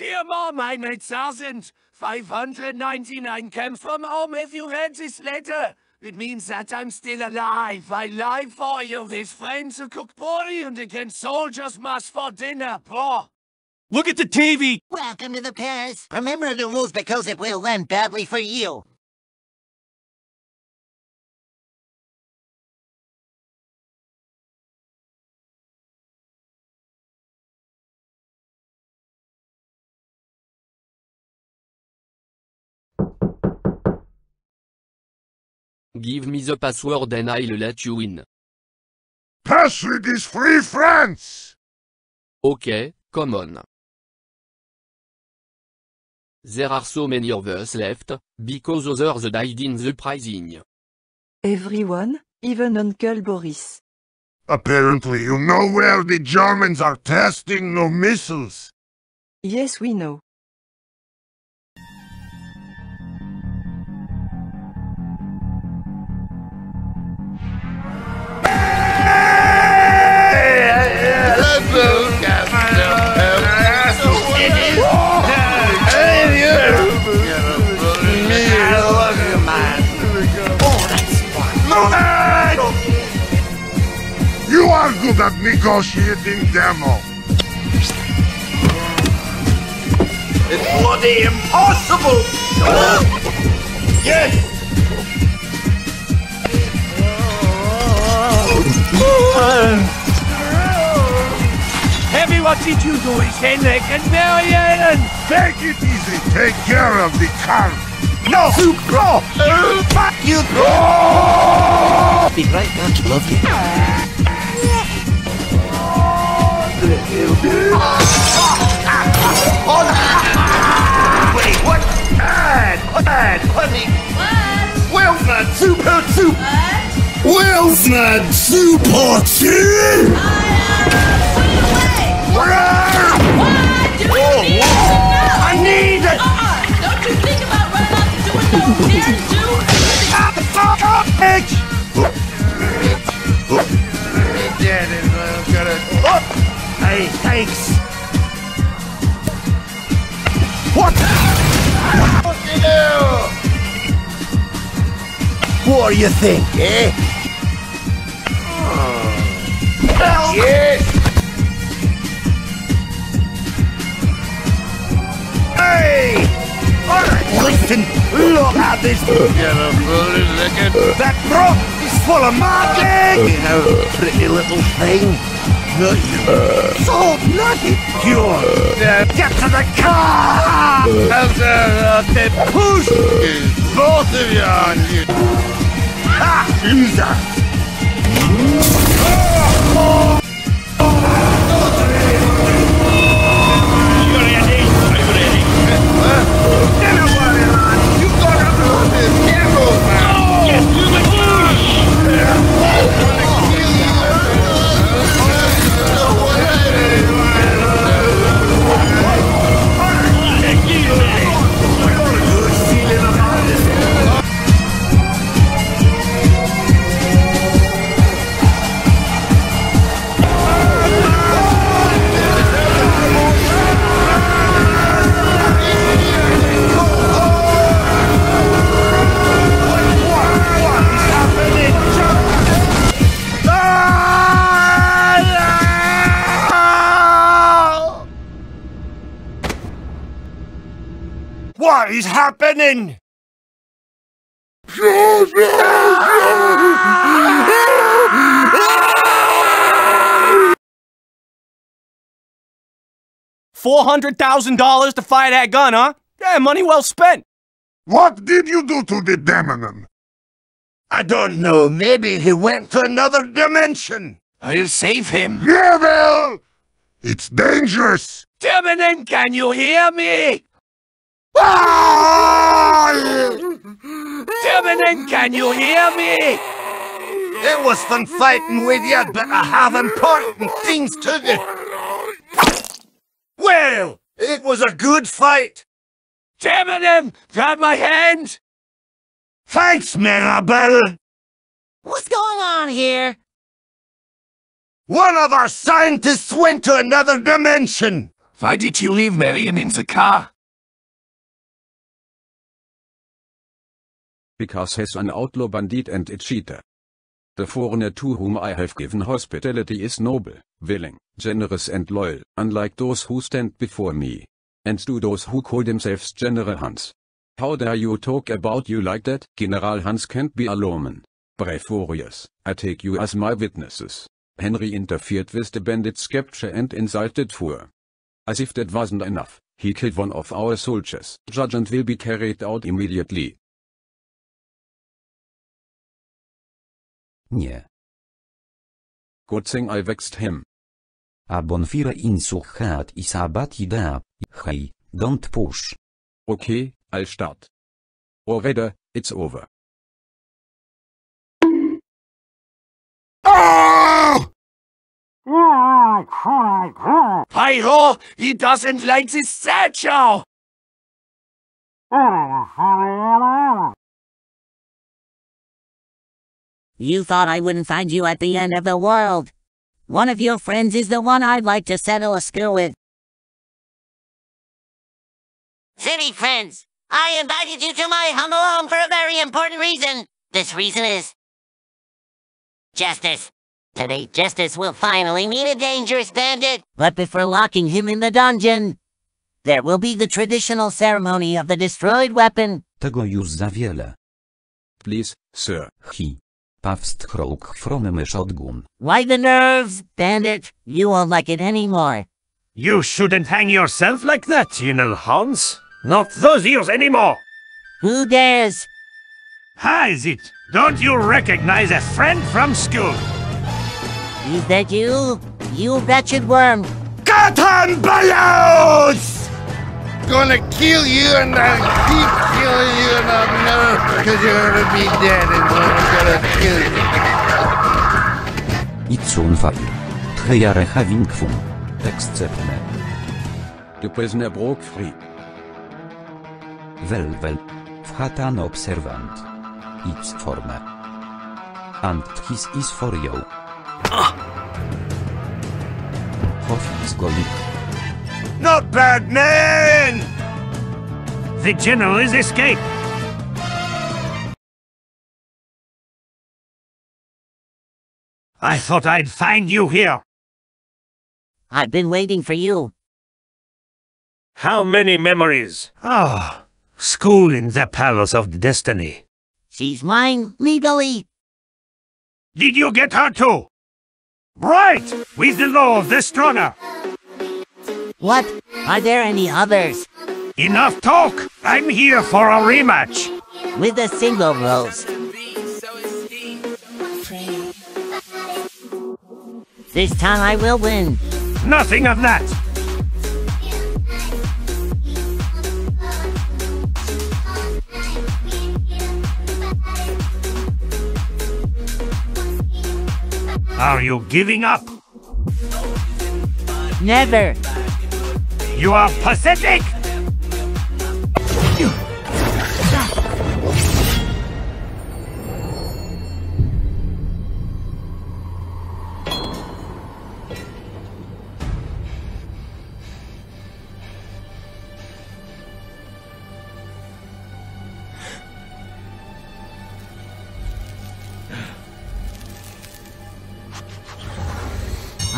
Dear Mom, I made thousand five hundred ninety-nine came from home if you read this letter. It means that I'm still alive. I lie for you. These friends who cook poorly and against soldiers must for dinner, poor. Look at the TV! Welcome to the Paris. Remember the rules because it will end badly for you. Give me the password and I'll let you in. Password is free France! Okay, come on. There are so many of us left, because others died in the pricing. Everyone, even Uncle Boris. Apparently you know where the Germans are testing no missiles. Yes, we know. You are good at negotiating demo. It's bloody impossible! yes! Heavy, what did you do? It's Henrik and Marianne! Take it easy. Take care of the car. No! No! Fuck you! Be right back, love you. Wait, what? Super soup! Super! I need it! Don't you think about running out the window? Dare to do Stop the fuck up, bitch! Hey, thanks! What? What do you think, eh? Yes! Hey! Alright, listen! Look at this! That brook is full of magic! You know, pretty little thing. So bloody pure! Get to the car! How's uh, the push! Both of you on you! Ha! Loser! What is happening? Four hundred thousand dollars to fire that gun, huh? Yeah, money well spent. What did you do to the demon? I don't know. Maybe he went to another dimension. I'll save him. Neville! It's dangerous! Demon, can you hear me? Demon, can you hear me? It was fun fighting with you, but I have important things to do. Well, it was a good fight. Demon, grab my hand. Thanks, Mirabel. What's going on here? One of our scientists went to another dimension. Why did you leave Marion in the car? Because he's an outlaw bandit and a cheater. The foreigner to whom I have given hospitality is noble, willing, generous and loyal, unlike those who stand before me. And to those who call themselves General Hans. How dare you talk about you like that? General Hans can't be a lawman. Breforius, I take you as my witnesses. Henry interfered with the bandit's capture and insulted Fuhr. As if that wasn't enough, he killed one of our soldiers. Judgment will be carried out immediately. Nie. Good thing I vexed him. A bonfire insurhat isabat idea. Hey, don't push. Okay, I'll start. Or rather, it's over. Oh! Pyro, he doesn't like this statue! You thought I wouldn't find you at the end of the world. One of your friends is the one I'd like to settle a score with. City friends, I invited you to my humble home for a very important reason. This reason is justice. Today, justice will finally meet a dangerous bandit. But before locking him in the dungeon, there will be the traditional ceremony of the destroyed weapon. Tego już za wiele. Please, sir. Hi. Pavstroke from my shotgun. Why the nerves, bandit? You won't like it anymore. You shouldn't hang yourself like that, you know, Hans. Not those ears anymore. Who dares? How is it? Don't you recognize a friend from school? Is that you? You wretched worm. Cotton balloons! Gonna kill you and I'll keep killing you and I'll never, cause you're gonna be dead and I'm gonna kill you. It's on fire. They are having fun. Except me. The prisoner broke free. Well well. Whatan observant. It's for me. And his is for you. Hof is going. Not bad, man! The general is escaped. I thought I'd find you here. I've been waiting for you. How many memories? Ah, school in the Palace of Destiny. She's mine, legally. Did you get her too? Right! With the law of the stronger. What? Are there any others? Enough talk! I'm here for a rematch. With a single rose. This time I will win. Nothing of that. Are you giving up? Never. You are pathetic!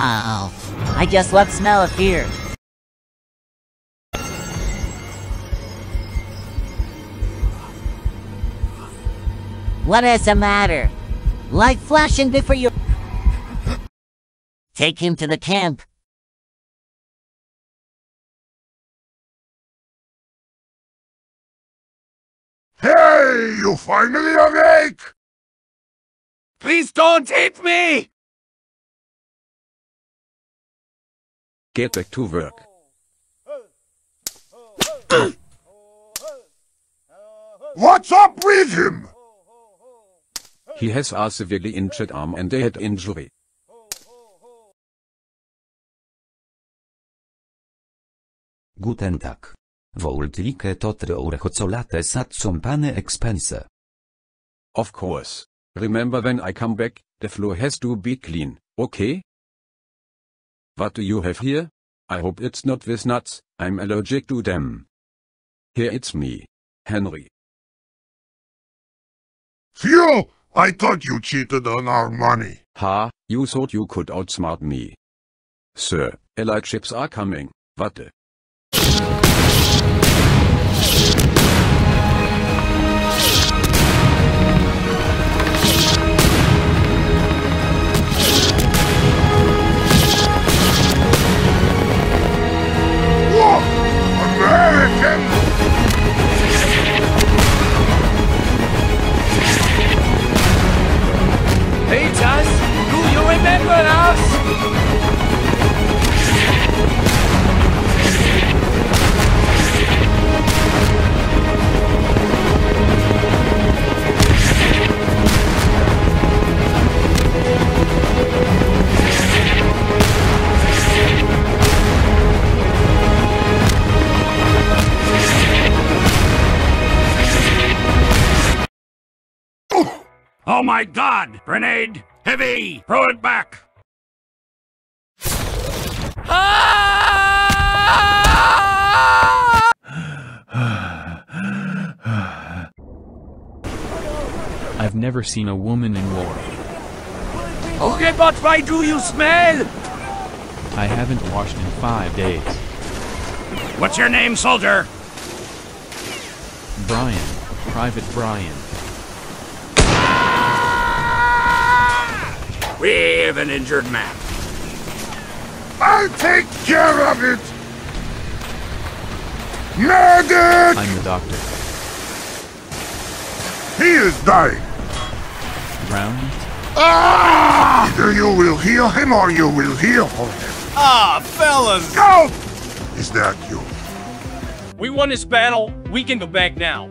Oh, I just love smell of fear. What is the matter? Light flashing before you. Take him to the camp. Hey, you finally awake! Please don't hit me! Get back to work. What's up with him? He has a severely injured arm and a head injury. Guten Tag. Volt like totre urechocolate satsompane expense. Of course. Remember when I come back, the floor has to be clean, okay? What do you have here? I hope it's not with nuts, I'm allergic to them. Here it's me. Henry. Phew! I thought you cheated on our money. Ha, you thought you could outsmart me. Sir, allied ships are coming. Warte. Oh my god! Grenade! Heavy! Throw it back! I've never seen a woman in war. Okay, but why do you smell? I haven't washed in five days. What's your name, soldier? Brian. Private Brian. We have an injured man. I'll take care of it! Medic! I'm the doctor. He is dying. Round? Ah! Either you will heal him or you will heal for him. Ah, fellas! Go! Is that you? We won this battle. We can go back now.